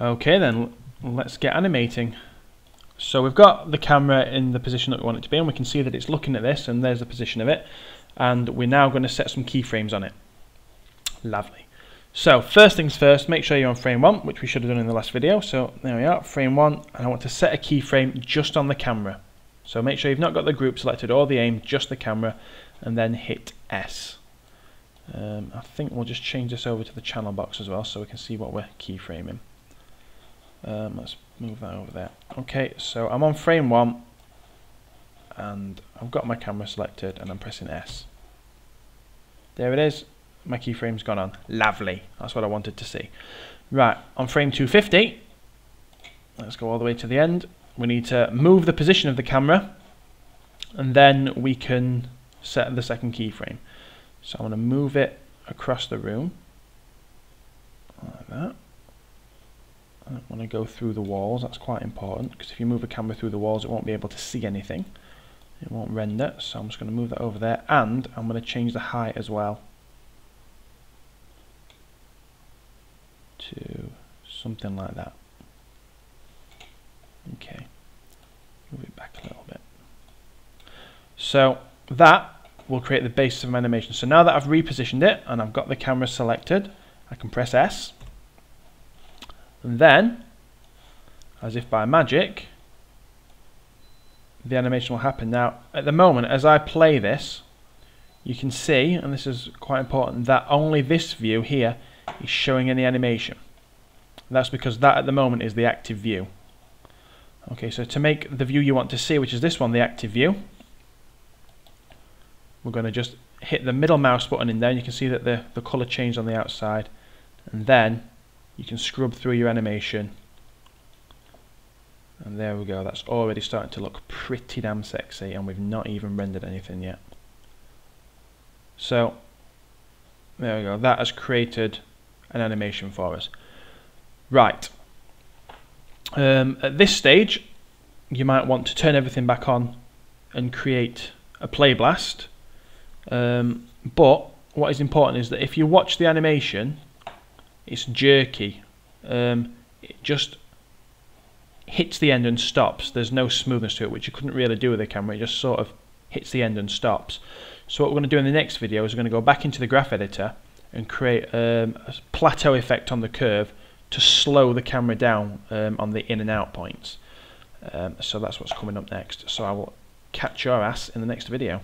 Okay then, let's get animating. So we've got the camera in the position that we want it to be and we can see that it's looking at this and there's the position of it and we're now going to set some keyframes on it. Lovely. So first things first, make sure you're on frame 1, which we should have done in the last video. So there we are, frame 1, and I want to set a keyframe just on the camera. So make sure you've not got the group selected or the aim, just the camera, and then hit S. Um, I think we'll just change this over to the channel box as well so we can see what we're keyframing. Um, let's move that over there. Okay, so I'm on frame 1, and I've got my camera selected, and I'm pressing S. There it is, my keyframe's gone on. Lovely. That's what I wanted to see. Right, on frame 250, let's go all the way to the end. We need to move the position of the camera and then we can set the second keyframe. So I'm going to move it across the room like that. I want to go through the walls, that's quite important because if you move a camera through the walls it won't be able to see anything. It won't render, so I'm just going to move that over there and I'm going to change the height as well. to something like that. Okay, move it back a little bit. So that will create the basis of my animation. So now that I've repositioned it and I've got the camera selected, I can press S. And then, as if by magic, the animation will happen. Now, at the moment, as I play this, you can see, and this is quite important, that only this view here is showing any animation. That's because that at the moment is the active view. Okay, so to make the view you want to see, which is this one, the active view, we're going to just hit the middle mouse button in there and you can see that the, the colour changed on the outside and then you can scrub through your animation and there we go, that's already starting to look pretty damn sexy and we've not even rendered anything yet. So there we go, that has created an animation for us. Right. Um, at this stage, you might want to turn everything back on and create a play blast. Um, but what is important is that if you watch the animation, it's jerky. Um, it just hits the end and stops. There's no smoothness to it, which you couldn't really do with the camera. It just sort of hits the end and stops. So what we're going to do in the next video is we're going to go back into the graph editor and create um, a plateau effect on the curve to slow the camera down um, on the in and out points. Um, so that's what's coming up next. So I will catch your ass in the next video.